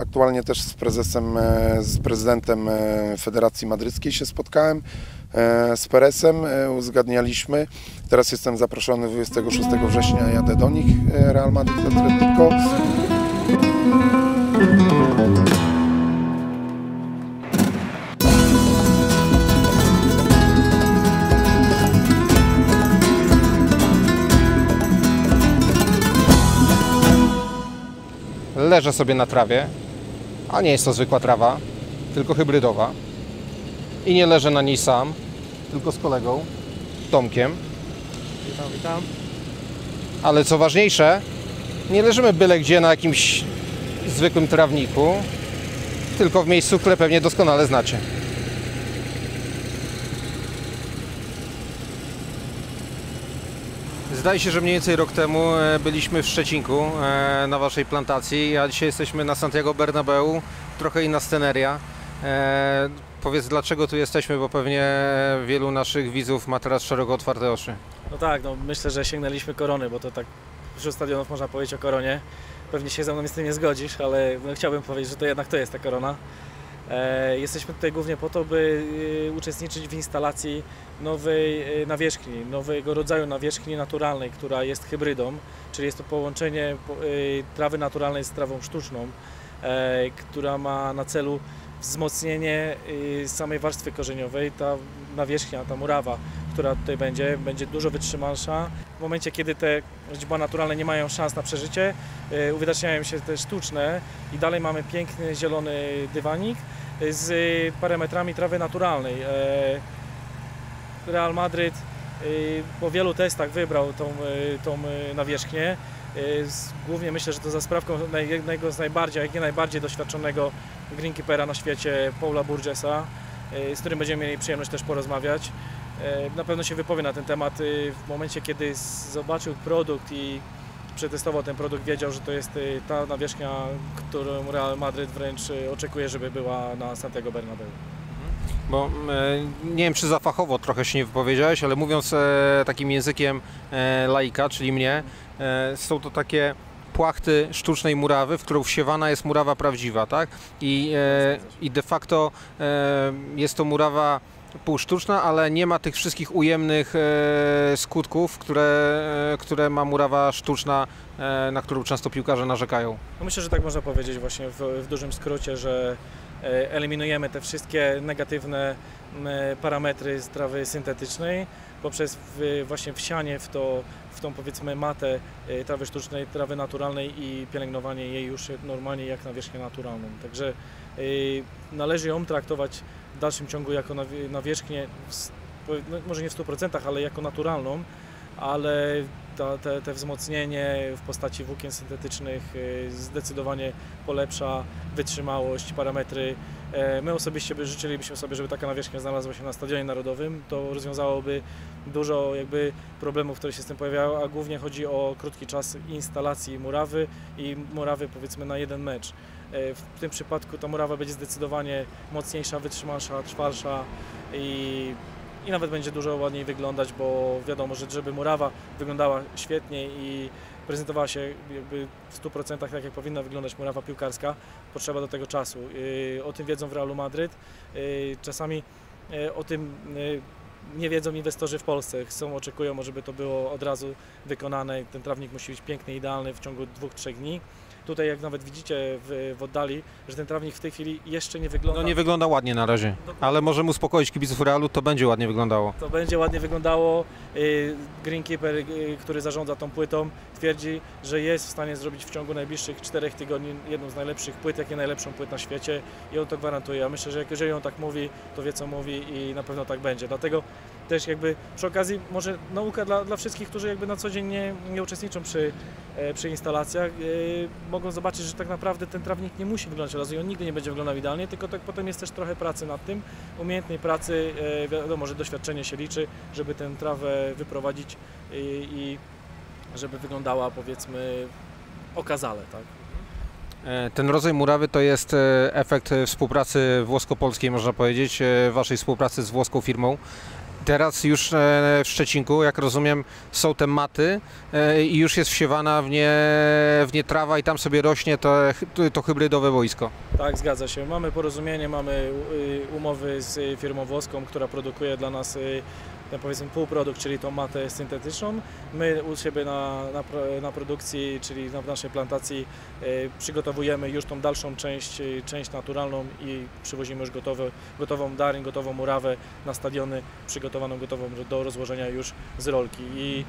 Aktualnie też z prezesem, e, z prezydentem e, Federacji Madryckiej się spotkałem, e, z Peresem, uzgadnialiśmy. Teraz jestem zaproszony 26 września, jadę do nich, Real Madrid Atletico. Leżę sobie na trawie, a nie jest to zwykła trawa, tylko hybrydowa. I nie leżę na niej sam, tylko z kolegą, Tomkiem. Witam, witam. Ale co ważniejsze, nie leżymy byle gdzie na jakimś zwykłym trawniku, tylko w miejscu, które pewnie doskonale znacie. Zdaje się, że mniej więcej rok temu e, byliśmy w Szczecinku e, na waszej plantacji, a dzisiaj jesteśmy na Santiago Bernabeu, trochę inna sceneria. E, Powiedz, dlaczego tu jesteśmy, bo pewnie wielu naszych widzów ma teraz szeroko otwarte oczy. No tak, no myślę, że sięgnęliśmy korony, bo to tak wśród stadionów można powiedzieć o koronie. Pewnie się ze mną z tym nie zgodzisz, ale no, chciałbym powiedzieć, że to jednak to jest ta korona. E, jesteśmy tutaj głównie po to, by e, uczestniczyć w instalacji nowej e, nawierzchni, nowego rodzaju nawierzchni naturalnej, która jest hybrydą, czyli jest to połączenie po- trawy naturalnej z trawą sztuczną, która ma na celu wzmocnienie samej warstwy korzeniowej. Ta nawierzchnia, ta murawa, która tutaj będzie, będzie dużo wytrzymalsza. W momencie, kiedy te źdźbła naturalne nie mają szans na przeżycie, y, uwidaczniają się te sztuczne i dalej mamy piękny zielony dywanik y, z parametrami trawy naturalnej. E, Real Madryt y, po wielu testach wybrał tą, tą nawierzchnię. Głównie myślę, że to za sprawką jednego z najbardziej, jak nie najbardziej doświadczonego greenkeepera na świecie, Paula Burgessa, z którym będziemy mieli przyjemność też porozmawiać. Y, Na pewno się wypowie na ten temat y, w momencie, kiedy zobaczył produkt i przetestował ten produkt, wiedział, że to jest y, ta nawierzchnia, którą Real Madryt wręcz y, oczekuje, żeby była na Santiago Bernabeu. Bo e, nie wiem, czy za fachowo trochę się nie wypowiedziałeś, ale mówiąc e, takim językiem e, laika, czyli mnie, e, są to takie płachty sztucznej murawy, w którą wsiewana jest murawa prawdziwa, tak? I, e, i de facto e, jest to murawa półsztuczna, ale nie ma tych wszystkich ujemnych e, skutków, które, e, które ma murawa sztuczna, e, na którą często piłkarze narzekają. No myślę, że tak można powiedzieć właśnie w, w dużym skrócie, że eliminujemy te wszystkie negatywne parametry z trawy syntetycznej poprzez właśnie wsianie w, to, w tą powiedzmy matę trawy sztucznej, trawy naturalnej i pielęgnowanie jej już normalnie jak nawierzchnię naturalną. Także należy ją traktować w dalszym ciągu jako nawie- nawierzchnię, no, może nie w 100%, ale jako naturalną, ale ta, te, te wzmocnienie w postaci włókien syntetycznych y, zdecydowanie polepsza wytrzymałość, parametry. E, My osobiście by życzylibyśmy sobie, żeby taka nawierzchnia znalazła się na Stadionie Narodowym. To rozwiązałoby dużo jakby problemów, które się z tym pojawiały, a głównie chodzi o krótki czas instalacji murawy i murawy powiedzmy na jeden mecz. E, W tym przypadku ta murawa będzie zdecydowanie mocniejsza, wytrzymalsza, trwalsza i i nawet będzie dużo ładniej wyglądać, bo wiadomo, że żeby murawa wyglądała świetnie i prezentowała się jakby w 100% tak, jak powinna wyglądać murawa piłkarska, potrzeba do tego czasu. Yy, O tym wiedzą w Realu Madryt. Yy, Czasami o tym nie wiedzą inwestorzy w Polsce. Chcą, oczekują, żeby to było od razu wykonane. Ten trawnik musi być piękny, idealny w ciągu dwóch, trzech dni. Tutaj jak nawet widzicie w, w oddali, że ten trawnik w tej chwili jeszcze nie wygląda No nie wygląda ładnie na razie, ale możemy uspokoić kibiców Realu, to będzie ładnie wyglądało. To będzie ładnie wyglądało. Y, Greenkeeper, y, który zarządza tą płytą, twierdzi, że jest w stanie zrobić w ciągu najbliższych czterech tygodni jedną z najlepszych płyt, jak nie najlepszą płyt na świecie i on to gwarantuje. Ja myślę, że jeżeli on tak mówi, to wie co mówi i na pewno tak będzie. Dlatego też jakby przy okazji może nauka dla, dla wszystkich, którzy jakby na co dzień nie, nie uczestniczą przy, e, przy instalacjach, y, mogą zobaczyć, że tak naprawdę ten trawnik nie musi wyglądać razu i on nigdy nie będzie wyglądał idealnie, tylko tak potem jest też trochę pracy nad tym, umiejętnej pracy, e, wiadomo, że doświadczenie się liczy, żeby tę trawę wyprowadzić i, żeby wyglądała powiedzmy okazale, tak? E, Ten rodzaj murawy to jest e, efekt e, współpracy włosko-polskiej, można powiedzieć, e, waszej współpracy z włoską firmą. Teraz już e, w Szczecinku, jak rozumiem, są te maty e, i już jest wsiewana w nie, w nie trawa i tam sobie rośnie to, to hybrydowe boisko. Tak, zgadza się. Mamy porozumienie, mamy y, umowy z y, firmą włoską, która produkuje dla nas y, ten powiedzmy półprodukt, czyli tą matę syntetyczną. My u siebie na, na, na produkcji, czyli na w naszej plantacji y, przygotowujemy już tą dalszą część, y, część naturalną i przywozimy już gotowe, gotową darin, gotową murawę na stadiony, przygotowaną gotową do rozłożenia już z rolki. I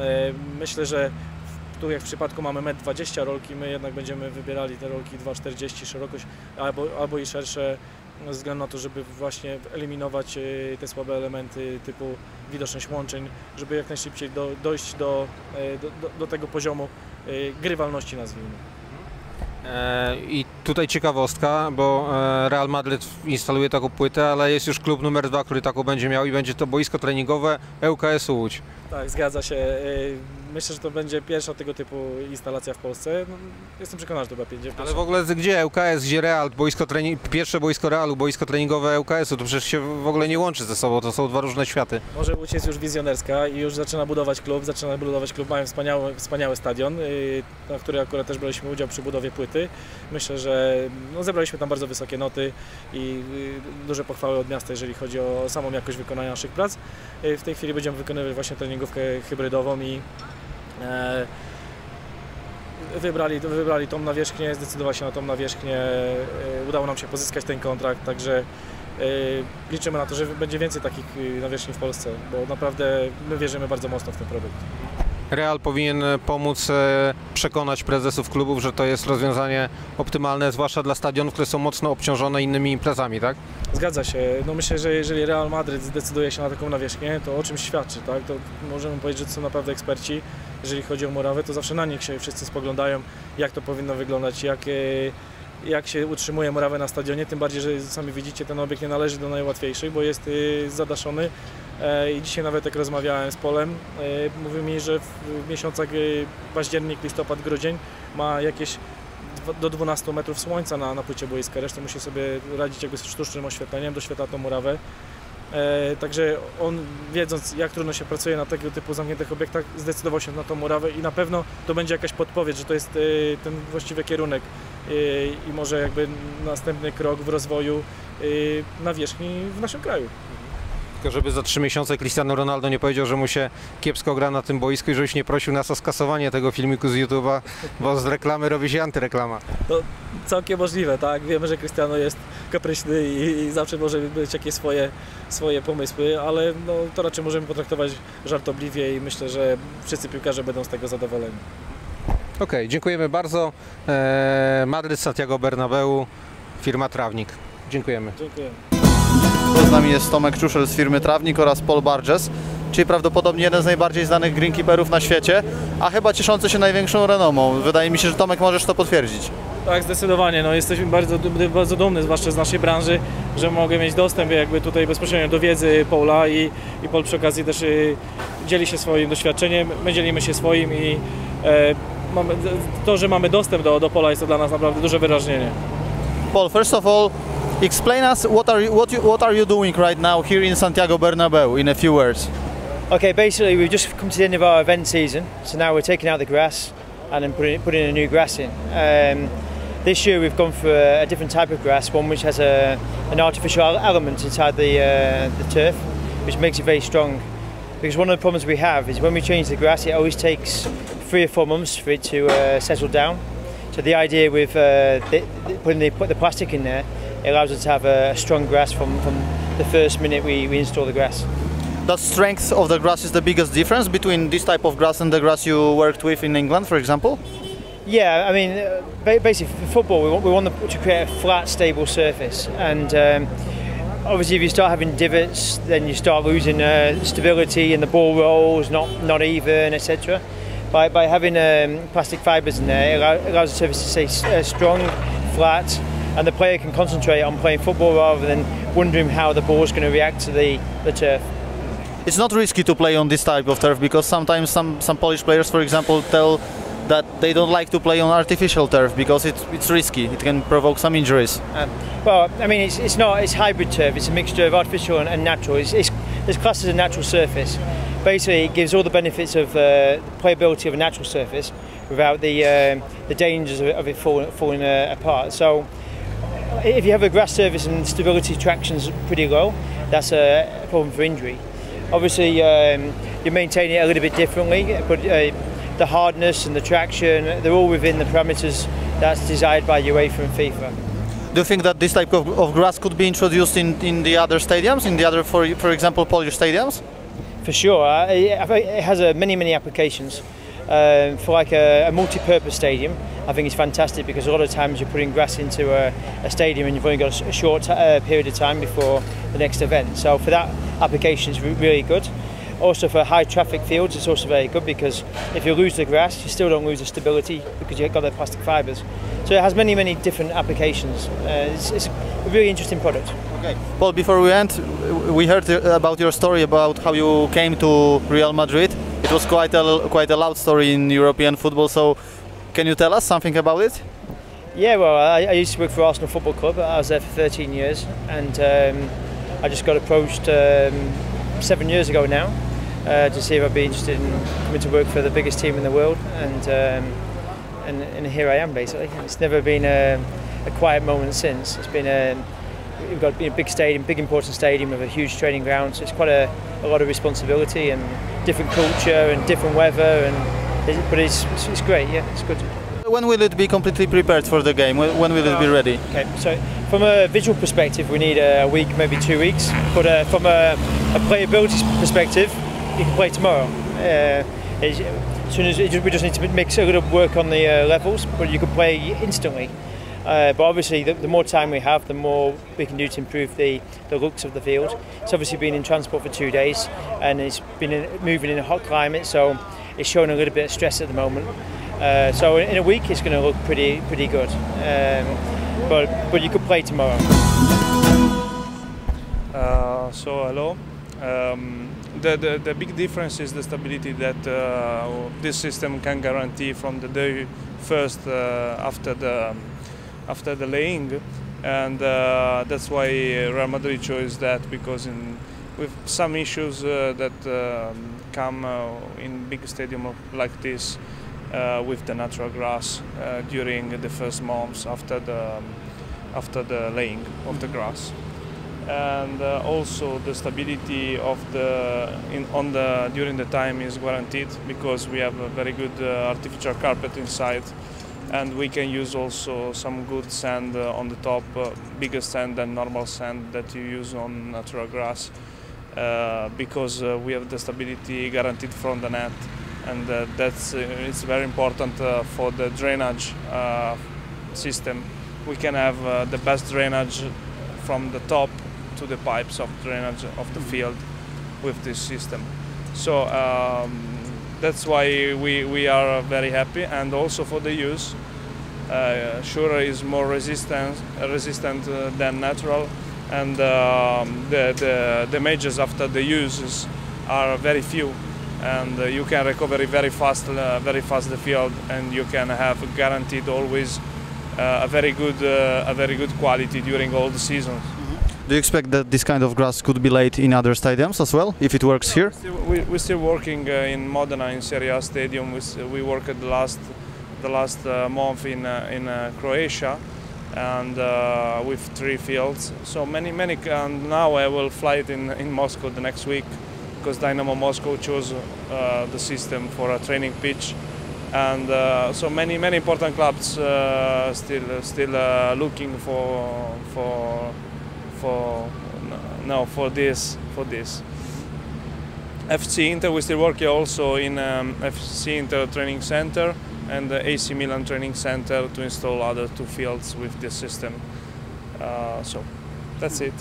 y, myślę, że tu jak w przypadku mamy 1,20 m rolki, my jednak będziemy wybierali te rolki 2,40 szerokość albo, albo i szersze ze względu na to, żeby właśnie eliminować e, te słabe elementy typu widoczność łączeń, żeby jak najszybciej do, dojść do, e, do, do, tego poziomu e, grywalności nazwijmy. I tutaj ciekawostka, bo e, Real Madryt instaluje taką płytę, ale jest już klub numer dwa, który taką będzie miał i będzie to boisko treningowe ŁKS Łódź. Tak, zgadza się. E, Myślę, że to będzie pierwsza tego typu instalacja w Polsce. No, jestem przekonany, że to będzie pierwsza. Ale w ogóle gdzie ŁKS, gdzie Real, boisko trening, pierwsze boisko Realu, boisko treningowe ŁKS-u, to przecież się w ogóle nie łączy ze sobą, to są dwa różne światy. Może Łódź jest już wizjonerska i już zaczyna budować klub, zaczyna budować klub, mają wspaniały, wspaniały stadion, yy, na który akurat też braliśmy udział przy budowie płyty. Myślę, że no, zebraliśmy tam bardzo wysokie noty i yy, duże pochwały od miasta, jeżeli chodzi o samą jakość wykonania naszych prac. Yy, W tej chwili będziemy wykonywać właśnie treningówkę hybrydową i e, wybrali, wybrali tą nawierzchnię, zdecydowali się na tą nawierzchnię, e, udało nam się pozyskać ten kontrakt, także e, liczymy na to, że będzie więcej takich e, nawierzchni w Polsce, bo naprawdę my wierzymy bardzo mocno w ten produkt. Real powinien e, pomóc e, przekonać prezesów klubów, że to jest rozwiązanie optymalne, zwłaszcza dla stadionów, które są mocno obciążone innymi imprezami, tak? Zgadza się. No myślę, że jeżeli Real Madryt zdecyduje się na taką nawierzchnię, to o czym świadczy, tak? To możemy powiedzieć, że to są naprawdę eksperci. Jeżeli chodzi o murawę, to zawsze na nich się wszyscy spoglądają, jak to powinno wyglądać, jak, e, jak się utrzymuje murawę na stadionie, tym bardziej, że sami widzicie, ten obiekt nie należy do najłatwiejszych, bo jest e, zadaszony. E, I dzisiaj nawet jak rozmawiałem z Polem, e, mówił mi, że w miesiącach e, październik, listopad, grudzień ma jakieś do 12 metrów słońca na, na płycie boiska, resztę musi sobie radzić jakby z sztucznym oświetleniem, doświetla tą murawę. E, także on wiedząc jak trudno się pracuje na tego typu zamkniętych obiektach zdecydował się na tą murawę i na pewno to będzie jakaś podpowiedź, że to jest e, ten właściwy kierunek e, i może jakby następny krok w rozwoju e, nawierzchni w naszym kraju. Tylko żeby za trzy miesiące Cristiano Ronaldo nie powiedział, że mu się kiepsko gra na tym boisku i żebyś nie prosił nas o skasowanie tego filmiku z YouTube'a, bo z reklamy robi się antyreklama. Całkiem możliwe, tak? Wiemy, że Cristiano jest kapryśny i, i zawsze może mieć jakieś swoje, swoje pomysły, ale no, to raczej możemy potraktować żartobliwie i myślę, że wszyscy piłkarze będą z tego zadowoleni. Okej, dziękujemy bardzo. Eee, Madryt, Santiago Bernabeu, firma Trawnik. Dziękujemy. Z nami jest Tomek Czuszel z firmy Trawnik oraz Paul Barges, czyli prawdopodobnie jeden z najbardziej znanych greenkeeperów na świecie, a chyba cieszący się największą renomą. Wydaje mi się, że Tomek możesz to potwierdzić. Tak, zdecydowanie. No, jesteśmy bardzo, bardzo dumni, zwłaszcza z naszej branży, że mogę mieć dostęp jakby tutaj bezpośrednio do wiedzy Paula i, i Paul przy okazji też y, dzieli się swoim doświadczeniem, my dzielimy się swoim i e, mamy, to, że mamy dostęp do, do Paula jest to dla nas naprawdę duże wyróżnienie. Paul, first of all, explain us what are you, what, you, what are you doing right now here in Santiago Bernabeu in a few words. Okay, basically we've just come to the end of our event season, so now we're taking out the grass and then putting, putting a new grass in. Um, this year we've gone for a, different type of grass, one which has a, an artificial element inside the, uh, the turf, which makes it very strong. Because one of the problems we have is when we change the grass, it always takes three or four months for it to uh, settle down. So the idea with uh, the, putting the, put the plastic in there, it allows us to have a, strong grass from, from the first minute we, we install the grass. The strength of the grass is the biggest difference between this type of grass and the grass you worked with in England, for example? Yeah, I mean, uh, basically for football, we want, we want to create a flat, stable surface, and um, obviously, if you start having divots, then you start losing uh, stability, and the ball rolls not not even, etc. By, by having um, plastic fibres in there, it allows the surface to stay uh, strong, flat, and the player can concentrate on playing football rather than wondering how the ball is going to react to the, the turf. It's not risky to play on this type of turf because sometimes some, some Polish players, for example, tell that they don't like to play on artificial turf because it's, it's risky. It can provoke some injuries. Well, I mean, it's, it's not. It's hybrid turf. It's a mixture of artificial and, and natural. It's, it's it's classed as a natural surface. Basically, it gives all the benefits of uh, playability of a natural surface without the um, the dangers of it, of it falling, falling uh, apart. So, if you have a grass surface and stability traction's pretty low, that's a problem for injury. Obviously, um, you maintain it a little bit differently, but uh, the hardness and the traction, they're all within the parameters that's desired by UEFA and FIFA. Do you think that this type of, of grass could be introduced in, in the other stadiums, in the other, for, for example, Polish stadiums? For sure, uh, it, it has uh, many many applications. Um, for like a, a multi-purpose stadium, I think it's fantastic because a lot of times you're putting grass into a, a stadium and you've only got a short uh, period of time before the next event. So for that application, it's re- really good. Also for high traffic fields, it's also very good because if you lose the grass, you still don't lose the stability because you've got the plastic fibres. So it has many many different applications. Uh, it's, it's a really interesting product. Okay. Paul, before we end, we heard about your story about how you came to Real Madrid. It was quite a quite a loud story in European football. So, can you tell us something about it? Yeah, well, I, I used to work for Arsenal Football Club. I was there for 13 years, and um, I just got approached um, seven years ago now uh, to see if I'd be interested in coming to work for the biggest team in the world, and um, and, and here I am basically. It's never been a, a quiet moment since. It's been a we've got a big stadium, big important stadium with a huge training ground, so it's quite a, a lot of responsibility and different culture and different weather, and but it's, it's great. Yeah, it's good. When will it be completely prepared for the game? When when will it be ready? Okay, so from a visual perspective, we need a week, maybe two weeks. But uh, from a, a playability perspective, you can play tomorrow. Uh, as soon as just, we just need to mix a little work on the uh, levels, but you can play instantly. Uh, but obviously, the, the more time we have, the more we can do to improve the, the looks of the field. It's obviously been in transport for two days, and it's been in, moving in a hot climate, so it's showing a little bit of stress at the moment. Uh, so in a week, it's going to look pretty pretty good. Um, but but you could play tomorrow. Uh, so hello. Um, the, the the big difference is the stability that uh, this system can guarantee from the day first uh, after the after the laying, and uh, that's why Real Madrid chose that because in with some issues uh, that um, come uh, in big stadium like this uh, with the natural grass during the first months after the after the laying of the grass. And uh, also the stability of the in, on the during the time is guaranteed because we have a very good uh, artificial carpet inside and we can use also some good sand uh, on the top bigger sand than normal sand that you use on natural grass because uh, we have the stability guaranteed from the net and uh, that's uh, it's very important uh, for the drainage uh, system we can have uh, the best drainage from the top to the pipes of drainage of the field with this system. So um, that's why we, we are very happy and also for the use. Uh, Sure is more resistant, resistant uh, than natural and um, the, the damages after the uses are very few and uh, you can recover very fast, uh, very fast the field and you can have guaranteed always uh, a very good, uh, a very good quality during all the seasons. Do you expect that this kind of grass could be laid in other stadiums as well, if it works here? We're still working uh, in Modena in Serie A stadium. We, we worked the last the last uh, month in uh, in uh, Croatia, and uh, with three fields. So many many. And now I will fly it in in Moscow the next week, because Dynamo Moscow chose uh, the system for a training pitch, and uh, so many many important clubs uh, still still uh, looking for for for no for this for this. FC Inter, we still work also in um, FC Inter training center and the AC Milan training center to install other two fields with this system. Uh, so that's it.